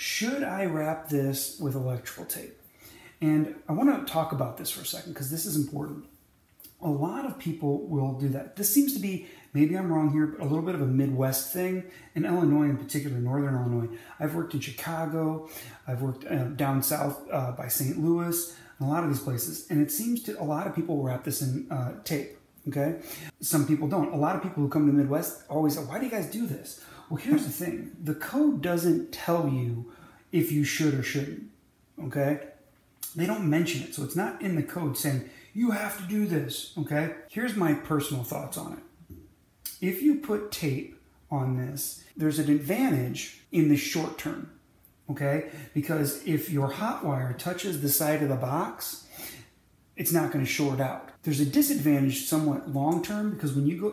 should I wrap this with electrical tape? And I want to talk about this for a second because this is important. A lot of people will do that. This seems to be, maybe I'm wrong here, but a little bit of a Midwest thing. In Illinois, in particular, Northern Illinois. I've worked in Chicago, I've worked uh, down south uh, by St. Louis, a lot of these places. And it seems to, a lot of people wrap this in uh, tape. Okay, some people don't. A lot of people who come to the Midwest always say, "Why do you guys do this?" Well, here's the thing: the code doesn't tell you if you should or shouldn't. Okay, they don't mention it, so it's not in the code saying you have to do this. Okay, here's my personal thoughts on it. If you put tape on this, there's an advantage in the short term. Okay, because if your hot wire touches the side of the box, it's not going to short out. There's a disadvantage somewhat long term because when you go,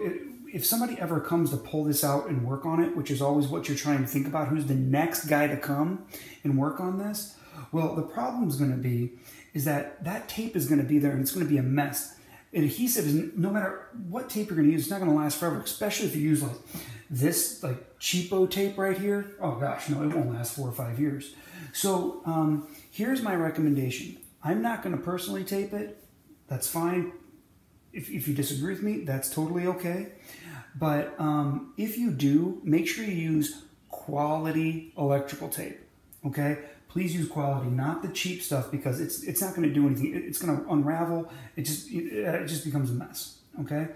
if somebody ever comes to pull this out and work on it, which is always what you're trying to think about, who's the next guy to come and work on this? Well, the problem is going to be is that that tape is going to be there and it's going to be a mess. And adhesive is no matter what tape you're going to use, it's not going to last forever, especially if you use like this like cheapo tape right here. Oh gosh, no, it won't last four or five years. So um, here's my recommendation. I'm not going to personally tape it. That's fine. If, if you disagree with me, that's totally okay. But um, if you do, make sure you use quality electrical tape. Okay, please use quality, not the cheap stuff, because it's it's not going to do anything. It's going to unravel. It just it, it just becomes a mess. Okay,